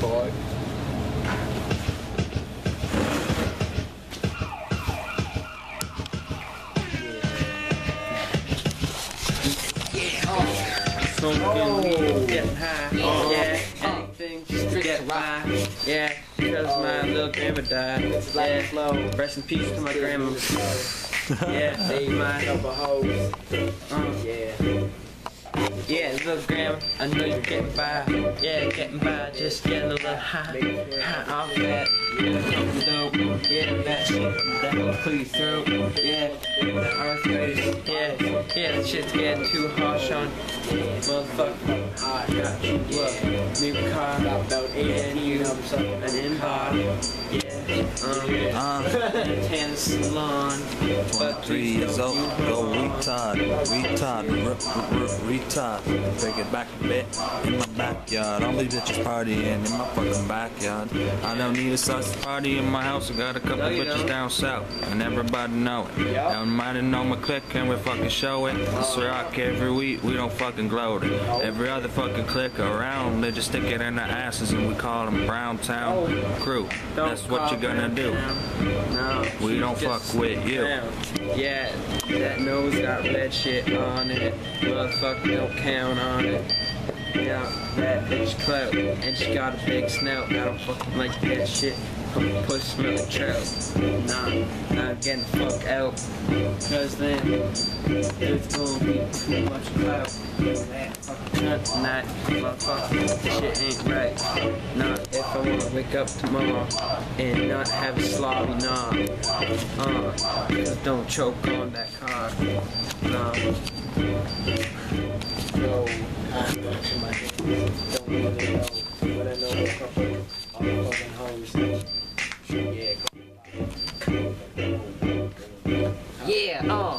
Fuck. Smoking weed, getting high, yeah, anything just to get by, yeah, because my little grandma died, yeah, rest in peace to my grandma, yeah, save my, Couple hoes. uh, Yeah. Yeah, little grandma, I know you're getting by, yeah, getting by, just getting a little high, high off that, yeah, dope, yeah, that shit, that will clear throat, yeah, the arthritis, yeah, yeah, that shit's getting too harsh on, motherfucker, I got you, what, new car, About yeah, 18 you, something. an in-bar, yeah, um, tan salon, but Three please years old, go retard, retard, retard. Take it back a bit in my backyard. All these bitches partying in my fucking backyard. I don't need a sauce party in my house. I got a couple No, you bitches don't. down south, and everybody know it. Yup. Everybody know my clique, and we fucking show it. It's rock every week, we don't fucking gloat it. Every other fucking clique around, they just stick it in their asses, and we call them Brown Town crew. That's what call gonna do. No, We don't fuck with you. down. Yeah, that nose got red shit on it. Motherfucker don't count on it. Yeah, that bitch clout. And she got a big snout. I don't fucking like that shit. Her pussy smell like trout. Nah, not getting the fuck out. Cause then there's gonna be too much clout. That fucking cunt tonight. Motherfucker, this shit ain't right. Nah, if I wanna wake up tomorrow and not have a slobby knob. Uh, cause don't choke on that cock. No. No, I'm not somebody. Don't really know. But I know a couple all the fucking hoes. Yeah, Yeah, uh.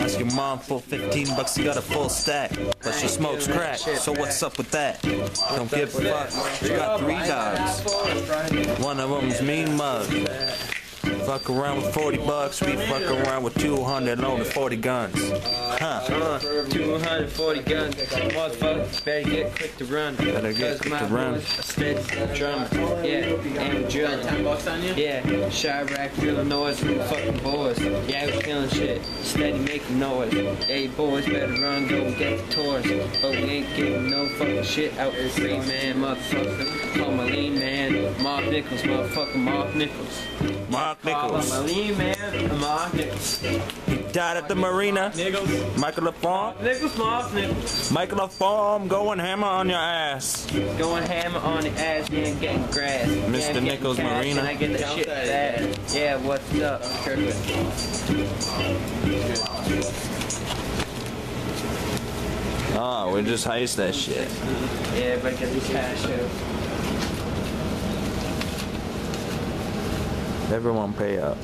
Ask your mom for 15 bucks, you got a full stack. But she smokes crack, so what's up with that? Don't give a fuck. She got three dogs. One of them's Mean Mug. Fuck around with 40 bucks, we fuck around with 200 on the 40 guns. Huh. Uh, 240 guns. Motherfuckers better get quick to run. Better get quick my to run. boys are steady drum. Yeah, and drum. bucks on you? Yeah, Ciroc feeling noise with the fucking boys. Yeah, we feeling shit, steady making noise. Hey, boys better run, go and get the tours. But we ain't getting no fucking shit out for free, man, motherfucker. Nichols, motherfucker, Mark Nichols. Mark Nichols. my lean man, Mark Nichols. Died at the marina. Nichols, Michael LaFarm. Nichols, Mark Nichols. Michael LaFarm going hammer on your ass. Going hammer on the ass, yeah, and getting grass. Yeah, I'm getting Nichols cash, Marina. And I get the shit bad. Yeah, what's up? Oh, we just heist that shit. Yeah, but get the cash out. Everyone pay up.